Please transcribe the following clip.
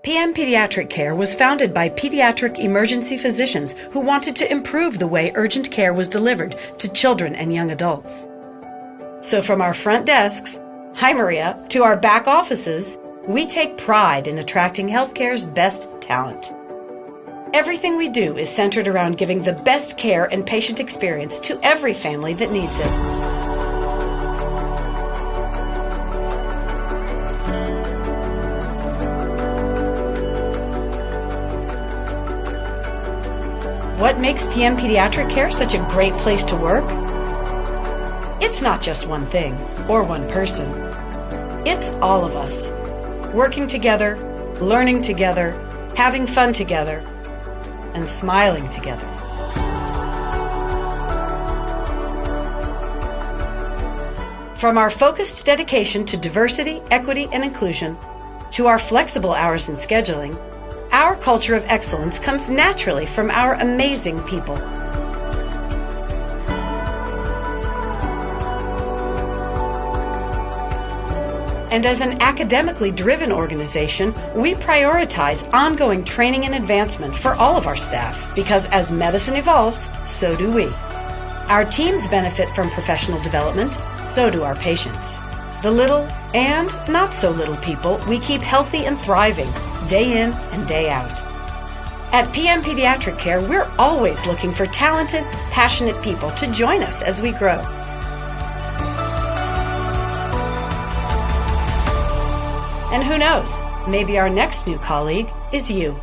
PM Pediatric Care was founded by pediatric emergency physicians who wanted to improve the way urgent care was delivered to children and young adults. So, from our front desks, hi Maria, to our back offices, we take pride in attracting healthcare's best talent. Everything we do is centered around giving the best care and patient experience to every family that needs it. What makes PM Pediatric Care such a great place to work? It's not just one thing or one person. It's all of us. Working together, learning together, having fun together, and smiling together. From our focused dedication to diversity, equity, and inclusion, to our flexible hours and scheduling, our culture of excellence comes naturally from our amazing people. And as an academically driven organization, we prioritize ongoing training and advancement for all of our staff because as medicine evolves, so do we. Our teams benefit from professional development, so do our patients. The little and not so little people we keep healthy and thriving day in and day out. At PM Pediatric Care, we're always looking for talented, passionate people to join us as we grow. And who knows, maybe our next new colleague is you.